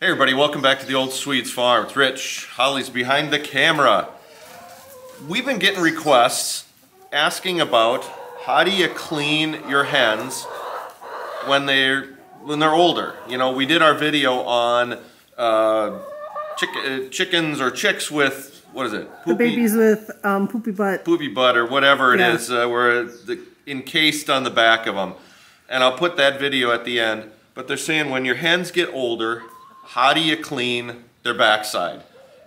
Hey everybody, welcome back to the Old Swedes Farm. It's Rich. Holly's behind the camera. We've been getting requests asking about how do you clean your hens when they're when they're older. You know, we did our video on uh, chick uh, chickens or chicks with what is it? The babies with um, poopy butt. Poopy butt or whatever it Yeah. is, uh, where the encased on the back of them. And I'll put that video at the end. But they're saying when your hens get older, how do you clean their backside?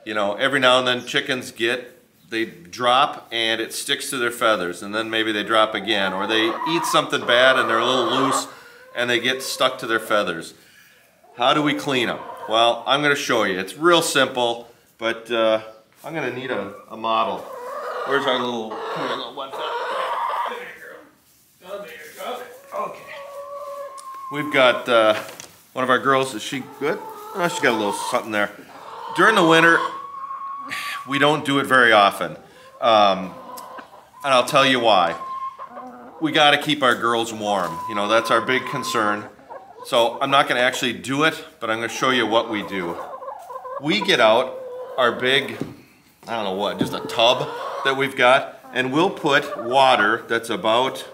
You know, every now and then chickens get, they drop and it sticks to their feathers and then maybe they drop again or they eat something bad and they're a little loose and they get stuck to their feathers. How do we clean them? Well, I'm going to show you. It's real simple, but uh, I'm going to need a, a model. Where's our little, little one Come here, girl. Come here, come here. Okay. We've got uh, one of our girls. Is she good? Oh, she got a little something there. During the winter, we don't do it very often. Um, and I'll tell you why. We got to keep our girls warm. You know, that's our big concern. So I'm not going to actually do it, but I'm going to show you what we do. We get out our big, I don't know what, just a tub that we've got, and we'll put water that's about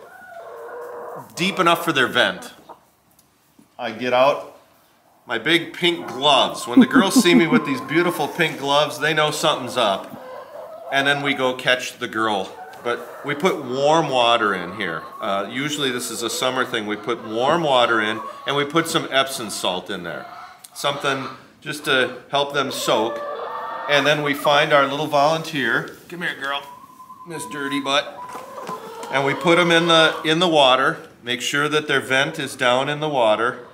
deep enough for their vent. I get out my big pink gloves. When the girls see me with these beautiful pink gloves, they know something's up. And then we go catch the girl. But we put warm water in here. Uh, usually this is a summer thing. We put warm water in and we put some Epsom salt in there. Something just to help them soak. And then we find our little volunteer. Come here, girl. Miss Dirty Butt. And we put them in the, in the water. Make sure that their vent is down in the water.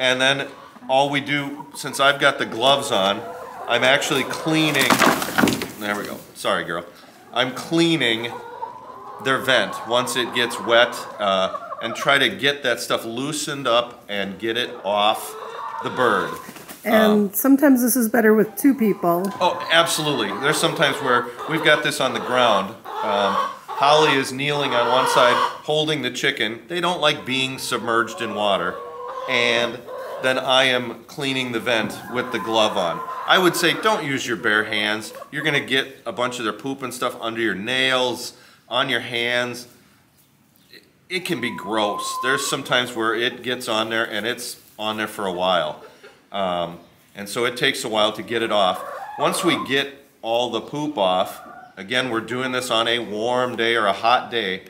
And then all we do, since I've got the gloves on, I'm actually cleaning. There we go. Sorry, girl. I'm cleaning their vent once it gets wet uh, and try to get that stuff loosened up and get it off the bird. And sometimes this is better with two people. Oh, absolutely. There's sometimes where we've got this on the ground. Um, Holly is kneeling on one side, holding the chicken. They don't like being submerged in water. And then I am cleaning the vent with the glove on. I would say don't use your bare hands. You're going to get a bunch of their poop and stuff under your nails, on your hands. It- It can be gross. There's sometimes where it gets on there and it's on there for a while. Um, and so it takes a while to get it off. Once we get all the poop off, again, we're doing this on a warm day or a hot day.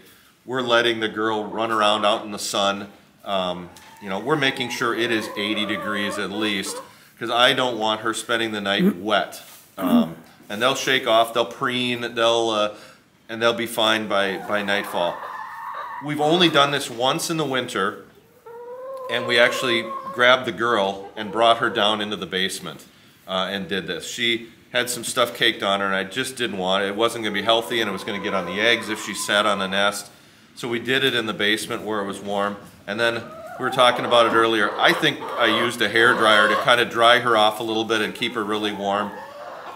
We're letting the girl run around out in the sun. Um, you know, we're making sure it is 80 degrees at least because I don't want her spending the night wet. Um, and they'll shake off, they'll preen, they'll, uh, and they'll be fine by, by nightfall. We've only done this once in the winter and we actually grabbed the girl and brought her down into the basement uh, and did this. She had some stuff caked on her, and I just didn't want it. It wasn't going to be healthy, and it was going to get on the eggs if she sat on the nest. So we did it in the basement where it was warm, and then we were talking about it earlier. I think I used a hair dryer to kind of dry her off a little bit and keep her really warm.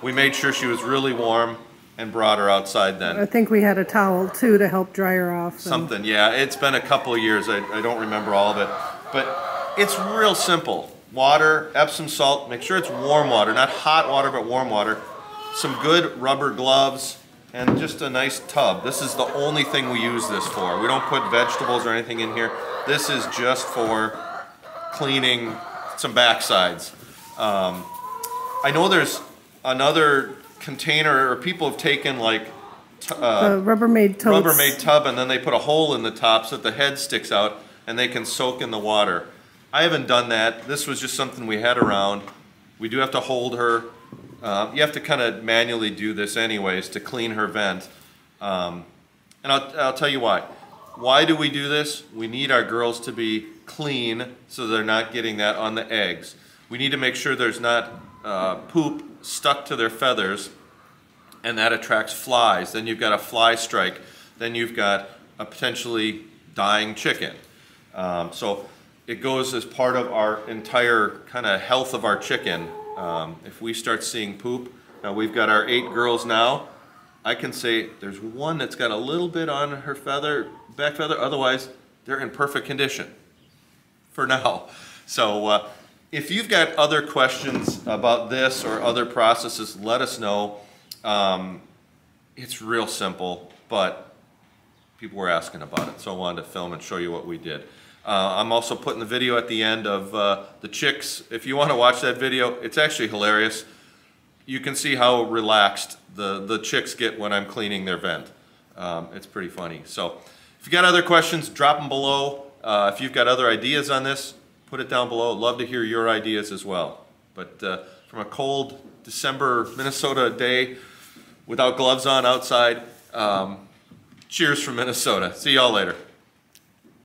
We made sure she was really warm and brought her outside then. I think we had a towel too to help dry her off. Something, yeah. It's been a couple of years. I, I don't remember all of it. But it's real simple. Water, Epsom salt, make sure it's warm water, not hot water, but warm water. Some good rubber gloves, and just a nice tub. This is the only thing we use this for. We don't put vegetables or anything in here. This is just for cleaning some backsides. Um, I know there's another container, or people have taken like uh, Rubbermaid totes. Rubbermaid tub and then they put a hole in the top so that the head sticks out and they can soak in the water. I haven't done that. This was just something we had around. We do have to hold her. Uh, you have to kind of manually do this anyways to clean her vent. Um, and I'll, I'll tell you why. Why do we do this? We need our girls to be clean so they're not getting that on the eggs. We need to make sure there's not uh, poop stuck to their feathers and that attracts flies. Then you've got a fly strike. Then you've got a potentially dying chicken. Um, so it goes as part of our entire kind of health of our chicken. Um, if we start seeing poop, now we've got our eight girls now. I can say there's one that's got a little bit on her feather, back feather. Otherwise, they're in perfect condition for now. So uh, if you've got other questions about this or other processes, let us know. Um, it's real simple, but people were asking about it, so I wanted to film and show you what we did. Uh, I'm also putting the video at the end of uh, the chicks. If you want to watch that video, it's actually hilarious. You can see how relaxed the, the chicks get when I'm cleaning their vent. Um, it's pretty funny. So if you got other questions, drop them below. Uh, if you've got other ideas on this, put it down below. I'd Love to hear your ideas as well. But uh, from a cold December Minnesota day without gloves on outside, um, cheers from Minnesota. See y'all later.